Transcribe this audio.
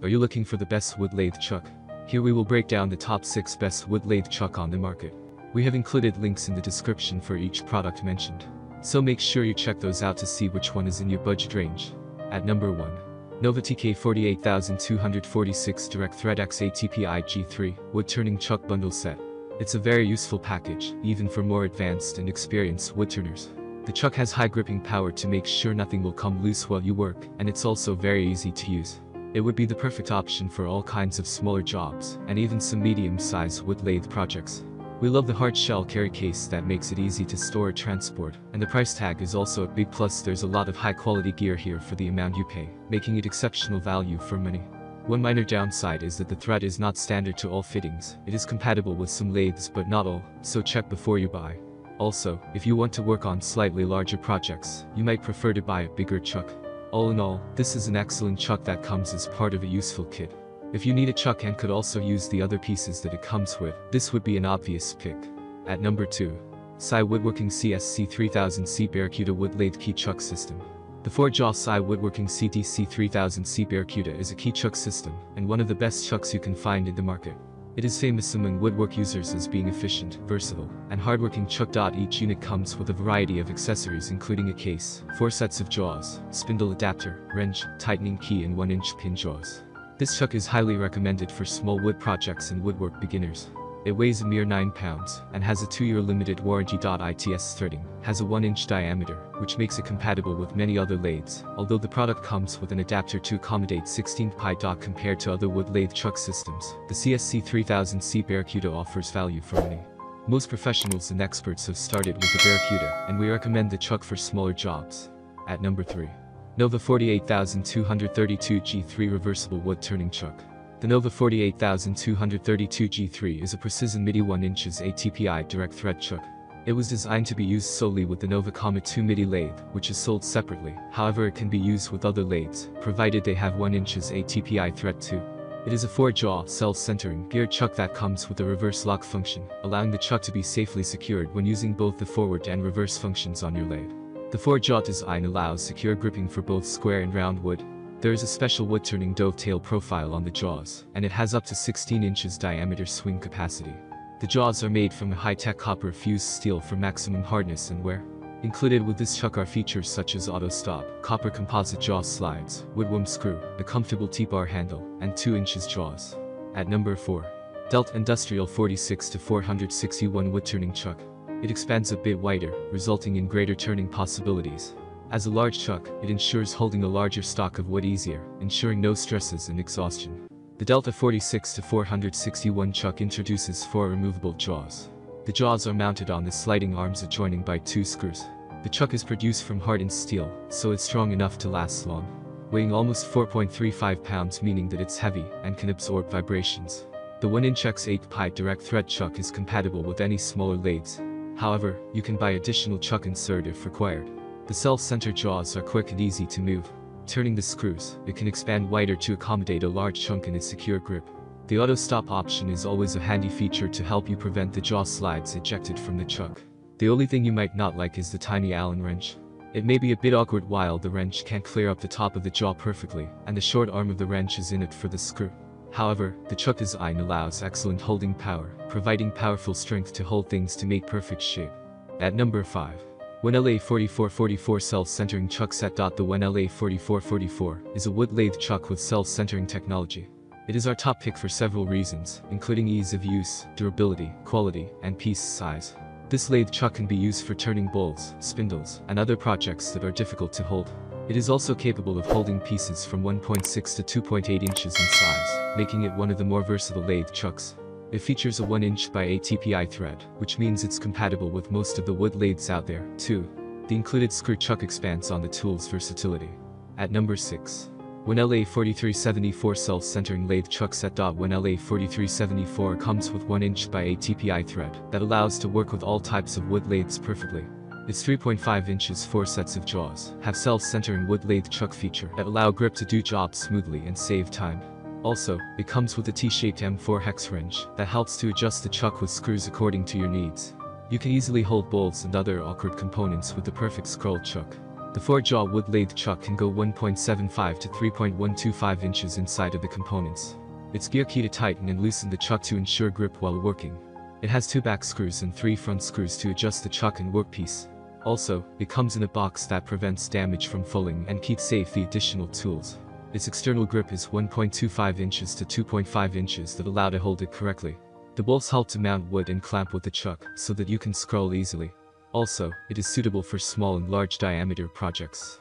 Are you looking for the best wood lathe chuck? Here we will break down the top 6 best wood lathe chuck on the market. We have included links in the description for each product mentioned. So make sure you check those out to see which one is in your budget range. At number 1. Nova TK 48246 Direct Thread X 8TPI G3 Wood Turning Chuck Bundle Set. It's a very useful package, even for more advanced and experienced woodturners. The chuck has high gripping power to make sure nothing will come loose while you work, and it's also very easy to use. It would be the perfect option for all kinds of smaller jobs, and even some medium-sized wood lathe projects. We love the hard shell carry case that makes it easy to store or transport, and the price tag is also a big plus there's a lot of high quality gear here for the amount you pay, making it exceptional value for money. One minor downside is that the thread is not standard to all fittings, it is compatible with some lathes but not all, so check before you buy. Also, if you want to work on slightly larger projects, you might prefer to buy a bigger chuck. All in all, this is an excellent chuck that comes as part of a useful kit. If you need a chuck and could also use the other pieces that it comes with, this would be an obvious pick. At number 2. PSI Woodworking CSC 3000C Barracuda Wood Lathe Key Chuck System. The 4-jaw PSI Woodworking CSC 3000C Barracuda is a key chuck system, and one of the best chucks you can find in the market. It is famous among woodwork users as being efficient, versatile, and hardworking chuck. Each unit comes with a variety of accessories including a case, 4 sets of jaws, spindle adapter, wrench, tightening key and 1-inch pin jaws. This chuck is highly recommended for small wood projects and woodwork beginners. It weighs a mere 9 pounds, and has a 2-year limited warranty. ITS threading, has a 1-inch diameter, which makes it compatible with many other lathes, although the product comes with an adapter to accommodate 16th pi. Compared to other wood lathe chuck systems, the CSC 3000C Barracuda offers value for money. Most professionals and experts have started with the Barracuda, and we recommend the chuck for smaller jobs. At number 3. Nova 48232 G3 Reversible Wood Turning Chuck. The Nova 48232 G3 is a precision MIDI 1 inches 8TPI direct thread chuck. It was designed to be used solely with the Nova Comet 2 MIDI lathe, which is sold separately, however it can be used with other lathes, provided they have 1 inches 8TPI thread too. It is a 4-jaw, self-centering, geared chuck that comes with a reverse lock function, allowing the chuck to be safely secured when using both the forward and reverse functions on your lathe. The 4-jaw design allows secure gripping for both square and round wood, there is a special wood-turning dovetail profile on the jaws, and it has up to 16 inches diameter swing capacity. The jaws are made from a high-tech copper fused steel for maximum hardness and wear. Included with this chuck are features such as auto stop, copper composite jaw slides, woodworm screw, a comfortable T-bar handle, and 2 inches jaws. At number 4. Delta Industrial 46 to 461 wood turning chuck. It expands a bit wider, resulting in greater turning possibilities. As a large chuck, it ensures holding a larger stock of wood easier, ensuring no stresses and exhaustion. The Delta 46 to 461 chuck introduces four removable jaws. The jaws are mounted on the sliding arms adjoining by two screws. The chuck is produced from hardened steel, so it's strong enough to last long. Weighing almost 4.35 pounds meaning that it's heavy and can absorb vibrations. The 1-inch X8 pipe direct thread chuck is compatible with any smaller lathes. However, you can buy additional chuck insert if required. The self-center jaws are quick and easy to move. Turning the screws, it can expand wider to accommodate a large chunk in a secure grip. The auto stop option is always a handy feature to help you prevent the jaw slides ejected from the chuck. The only thing you might not like is the tiny Allen wrench. It may be a bit awkward while the wrench can't clear up the top of the jaw perfectly, and the short arm of the wrench is in it for the screw. However, the chuck design allows excellent holding power, providing powerful strength to hold things to make perfect shape. At number 5. WEN LA4444 self-centering chuck set. The WEN LA4444 is a wood lathe chuck with self-centering technology. It is our top pick for several reasons, including ease of use, durability, quality, and piece size. This lathe chuck can be used for turning bowls, spindles, and other projects that are difficult to hold. It is also capable of holding pieces from 1.6 to 2.8 inches in size, making it one of the more versatile lathe chucks. It features a 1-inch by 8TPI thread, which means it's compatible with most of the wood lathes out there, too. The included screw chuck expands on the tool's versatility. At number 6. WEN LA4374 self-centering lathe chuck set. WEN LA4374 comes with 1-inch by 8TPI thread that allows to work with all types of wood lathes perfectly. Its 3.5 inches 4 sets of jaws have self-centering wood lathe chuck feature that allow grip to do jobs smoothly and save time. Also, it comes with a T-shaped M4 hex wrench that helps to adjust the chuck with screws according to your needs. You can easily hold bolts and other awkward components with the perfect scroll chuck. The four-jaw wood lathe chuck can go 1.75 to 3.125 inches inside of the components. Its gear key to tighten and loosen the chuck to ensure grip while working. It has two back screws and three front screws to adjust the chuck and workpiece. Also, it comes in a box that prevents damage from falling and keeps safe the additional tools. Its external grip is 1.25 inches to 2.5 inches that allow to hold it correctly. The bolts help to mount wood and clamp with the chuck so that you can scroll easily. Also, it is suitable for small and large diameter projects.